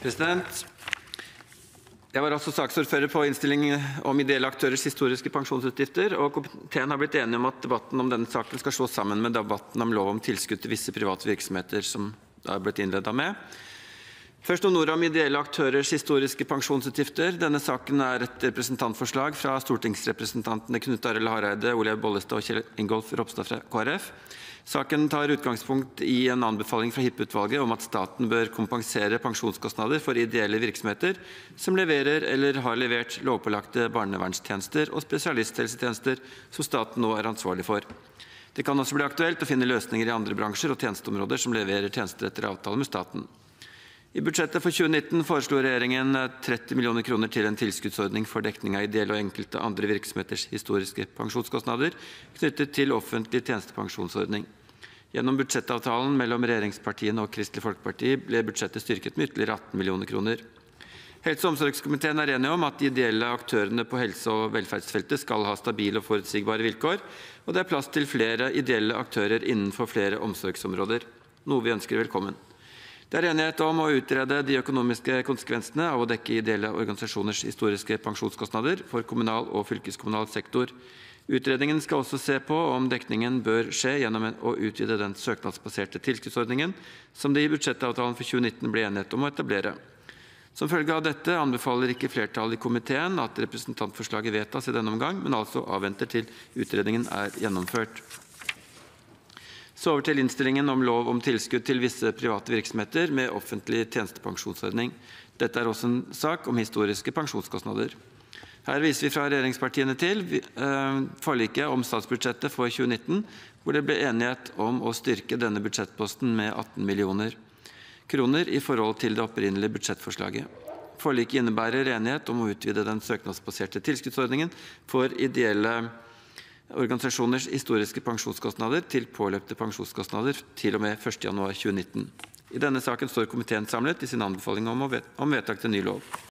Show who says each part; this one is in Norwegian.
Speaker 1: President. Jeg var altså saksordfører på innstilling om ideelle aktørers historiske pensjonsutgifter, og komiteen har blitt enige om at debatten om denne saken skal slås sammen med debatten om lov om tilskudd til visse private virksomheter, som det har blitt innledet med. Først noen ord om ideelle aktørers historiske pensjonsutgifter. Denne saken er et representantforslag fra stortingsrepresentantene Knut Arild Hareide, Olaug Bollestad og Kjell Ingolf Ropstad fra KrF. Saken tar utgangspunkt i en anbefaling fra Hippe-utvalget om at staten bør kompensere pensjonskostnader for ideelle virksomheter som leverer eller har levert lovpålagte barnevernstjenester og spesialisthelsetjenester som staten nå er ansvarlig for. Det kan også bli aktuelt å finne løsninger i andre bransjer og tjenesteområder som leverer tjenester etter avtale med staten. I budsjettet for 2019 foreslo regjeringen 30 millioner kroner til en tilskuddsordning for dekning av ideelle og enkelte andre virksomheters historiske pensjonskostnader knyttet til offentlig tjenestepensjonsordning. Gjennom budsjettavtalen mellom regjeringspartiene og Kristelig Folkeparti ble budsjettet styrket med ytterligere 18 millioner kroner. Helse- og omsorgskomiteen er enige om at de ideelle aktørene på helse- og velferdsfeltet skal ha stabile og forutsigbare vilkår, og det er plass til flere ideelle aktører innenfor flere omsorgsområder, noe vi ønsker velkommen. Det er enighet om å utrede de økonomiske konsekvensene av å dekke ideelle organisasjoners historiske pensjonskostnader for kommunal og fylkeskommunal sektor. Utredningen skal også se på om dekningen bør skje gjennom å utvide den søknadsbaserte tilskuddsordningen som det i budsjettavtalen for 2019 ble enighet om å etablere. Som følge av dette anbefaler ikke flertallet i komiteen at representantforslaget vedtas i denne omgang, men altså avventer til utredningen er gjennomført. Så over til innstillingen om lov om tilskudd til visse private virksomheter med offentlig tjenestepensjonsordning. Dette er også en sak om historiske pensjonskostnader. Her viser vi fra regjeringspartiene til eh, forliket om statsbudsjettet for 2019, hvor det ble enighet om å styrke denne budsjettposten med 18 millioner kroner i forhold til det opprinnelige budsjettforslaget. Forliket innebærer enighet om å utvide den søknadsbaserte tilskuddsordningen for ideelle organisasjoners historiske pensjonskostnader til påløpte pensjonskostnader til og med 1. januar 2019. I denne saken står komiteen samlet i sin anbefaling om vedtak til ny lov.